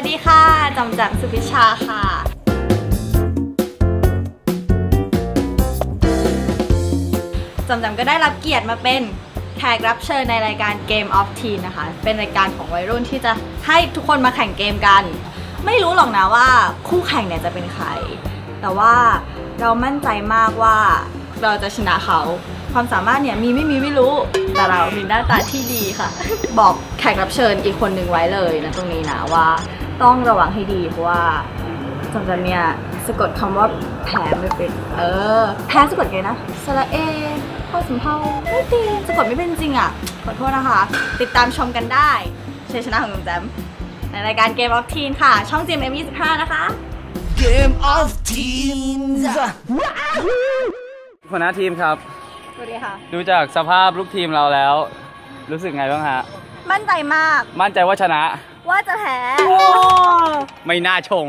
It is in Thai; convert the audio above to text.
วัสดีค่ะจำจากสุพิชาค่ะ จำจำก็ได้รับเกียรติมาเป็นแขกรับเชิญในรายการ Game of Teen นะคะ เป็นรายการของวัยรุ่นที่จะให้ทุกคนมาแข่งเกมกัน ไม่รู้หรอกนะว่าคู่แข่งเนี่ยจะเป็นใคร แต่ว่าเรามั่นใจมากว่าเราจะชนะเขา ความสามารถเนี่ยมีไม่มีไม่รู้ แต่เรามีหน้าตาที่ดีค่ะ บอกแขกรับเชิญอีกคนหนึ่งไว้เลยนะตรงนี้นะว่า ต้องระวังให้ดีเพราะว่าจำจำเนี่ยสะกดคำว่าแพ้ไม่เป็น เออ แพ้สะกดไงนะสระเอเข้าสมเภาไม่ตีสะกดไม่เป็นจริงอะ ขอโทษนะคะ ติดตามชมกันได้ชัยชนะของจำแจมในรายการ Game of Teen ค่ะ ช่อง GMM 25 นะคะ Game of Teens หัวหน้าทีมครับ สวัสดีค่ะ ดูจากสภาพลูกทีมเราแล้ว รู้สึกไงบ้างฮะ มั่นใจมาก มั่นใจว่าชนะ ว่าจะแพ้ ไม่น่าชง